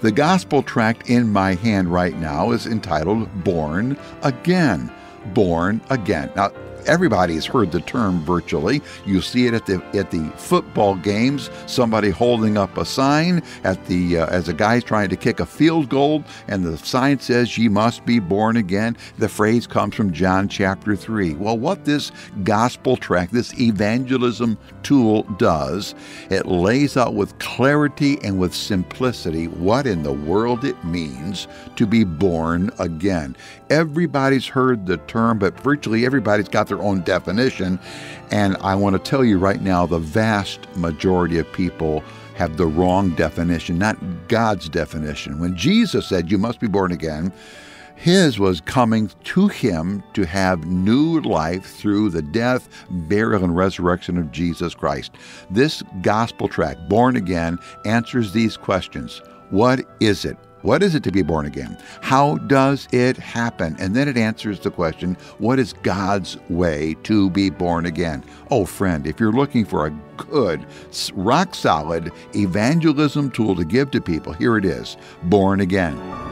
The gospel tract in my hand right now is entitled Born Again. Born Again. Now, everybody has heard the term virtually. You see it at the at the football games. Somebody holding up a sign at the uh, as a guy's trying to kick a field goal, and the sign says, "Ye must be born again." The phrase comes from John chapter three. Well, what this gospel tract, this evangelism tool does, it lays out with clarity and with simplicity what in the world it means to be born again. Everybody's heard the term, but virtually everybody's got their own definition. And I want to tell you right now the vast majority of people have the wrong definition, not God's definition. When Jesus said, You must be born again, his was coming to him to have new life through the death, burial, and resurrection of Jesus Christ. This gospel tract, Born Again, answers these questions What is it? What is it to be born again? How does it happen? And then it answers the question what is God's way to be born again? Oh, friend, if you're looking for a good, rock solid evangelism tool to give to people, here it is Born Again.